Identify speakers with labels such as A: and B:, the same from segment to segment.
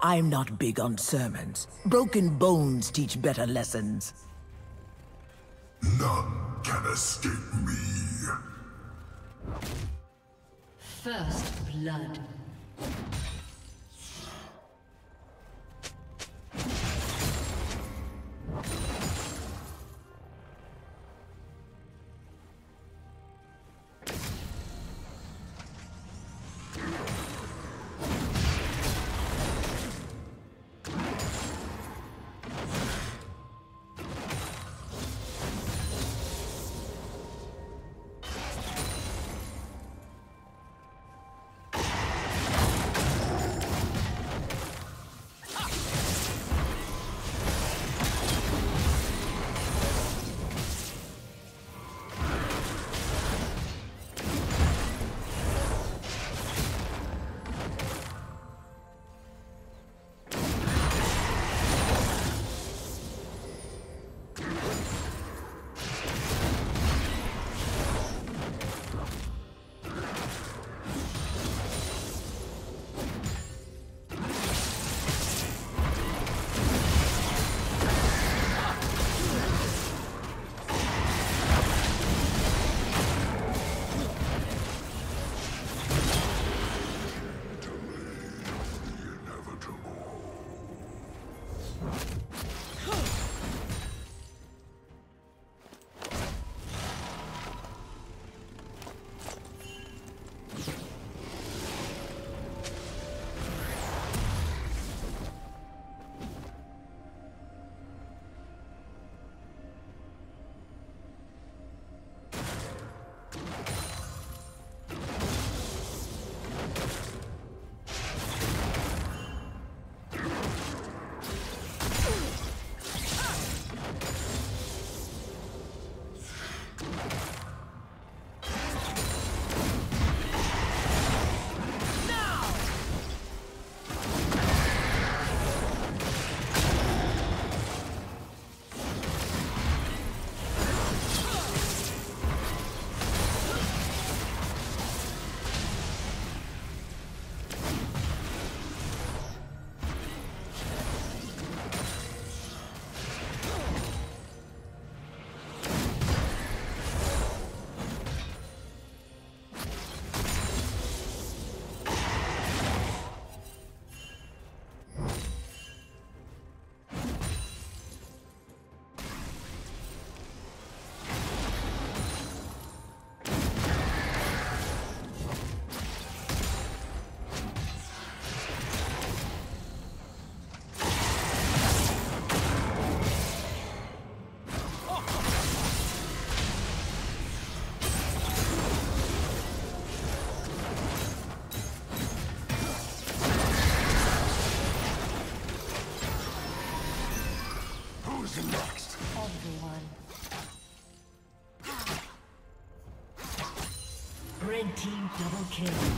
A: I'm not big on sermons. Broken bones teach better lessons.
B: None can escape me.
C: First blood. Kill.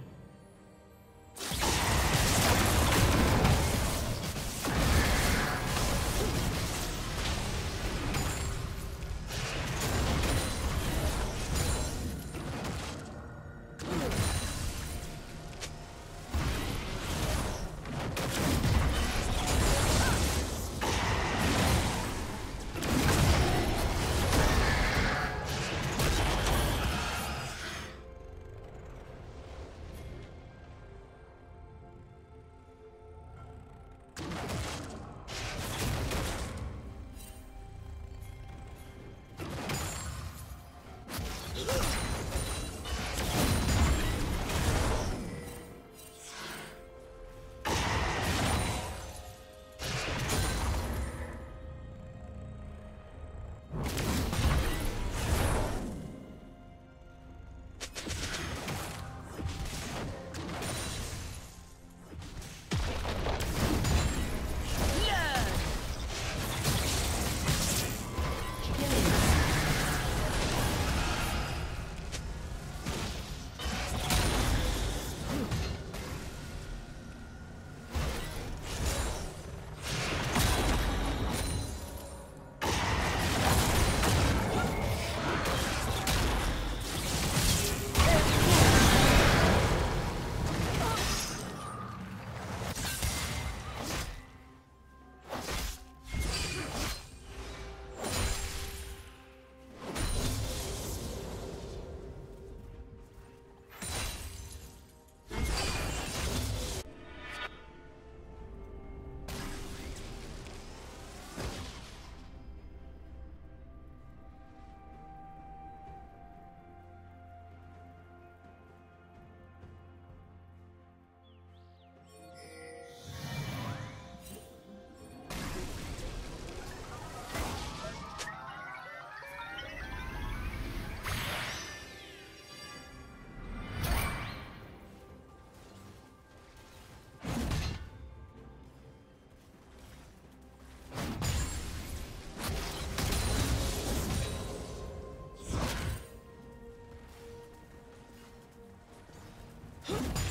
C: Huh?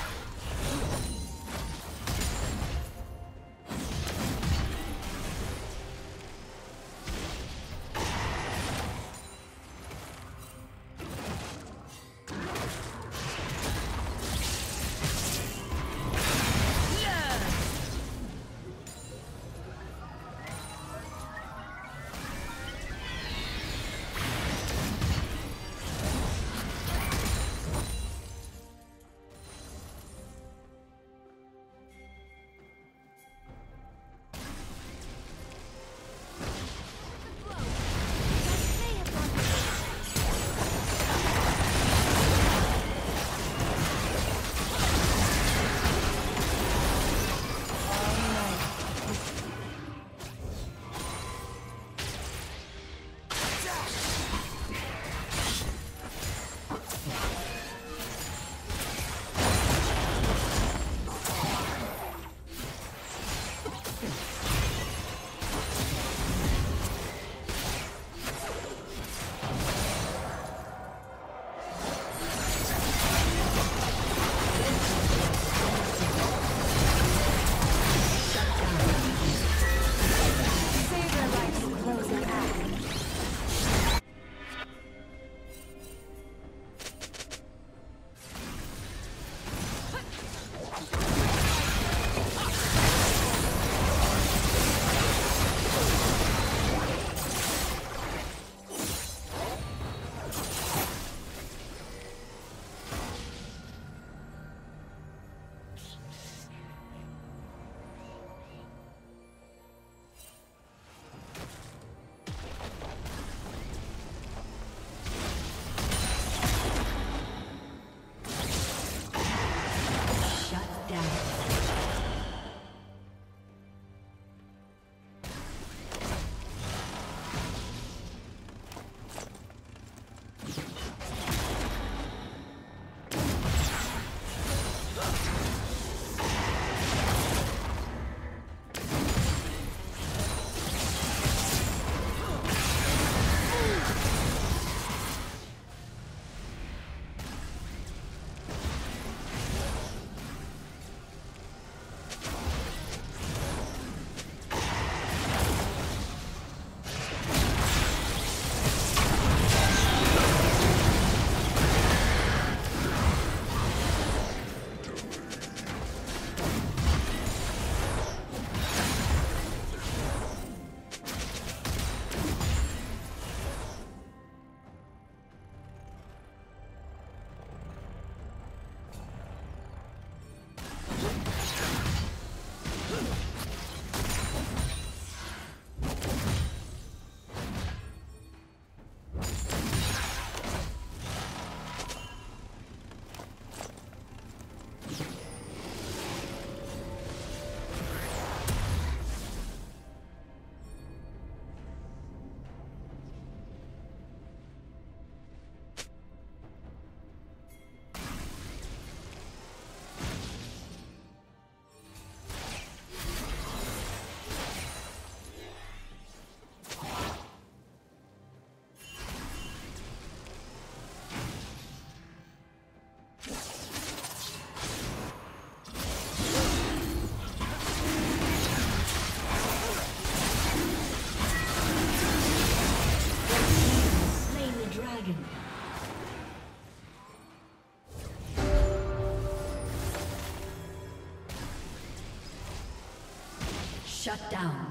C: Shut down.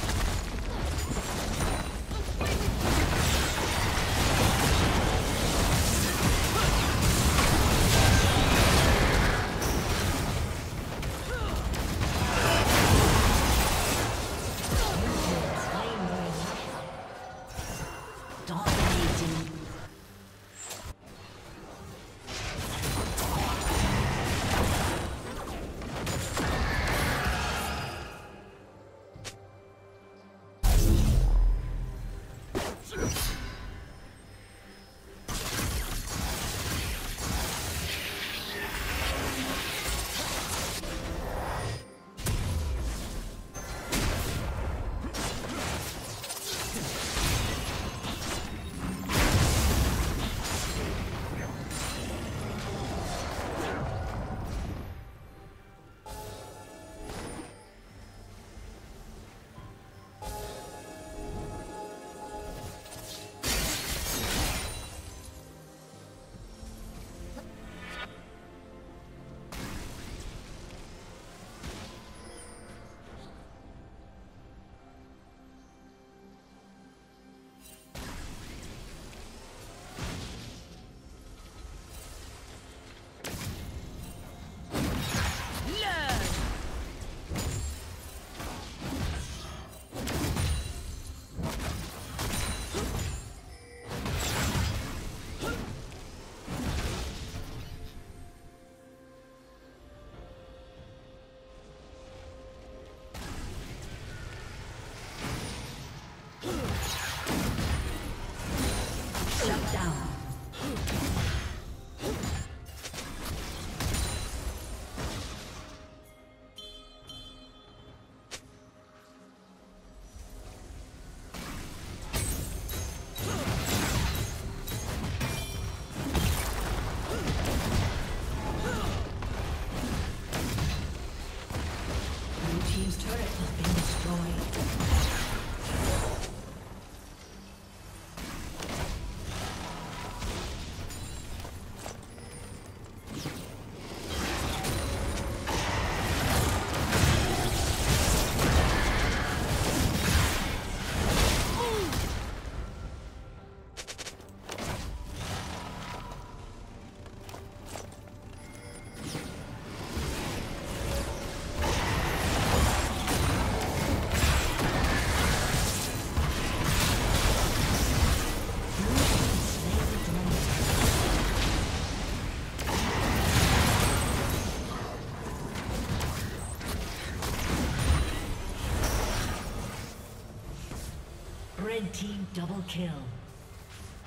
C: Double kill.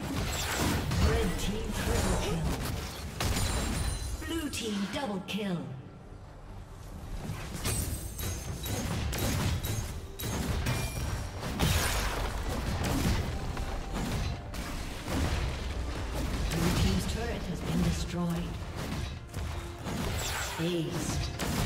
C: Red team triple kill. Blue team double kill. Blue team's turret has been destroyed. Aced.